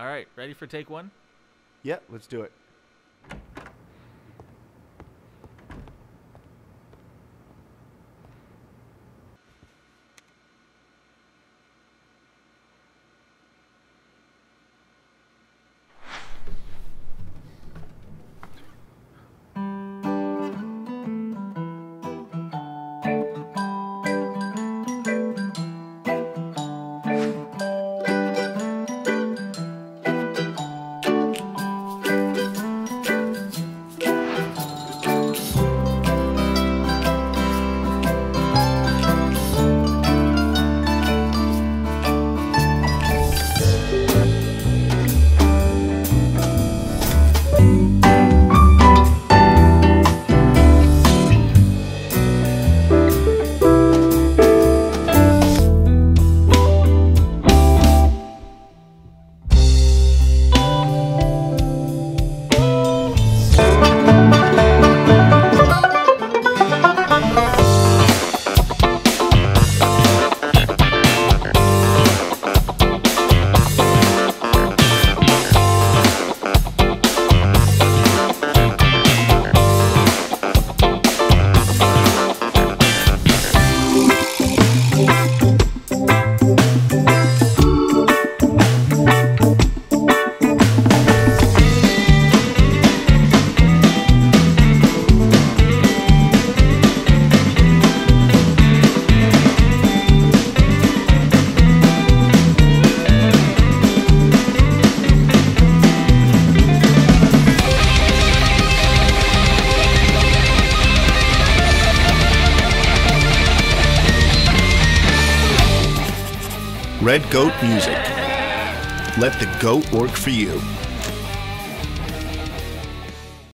All right, ready for take one? Yeah, let's do it. Red Goat Music. Let the goat work for you.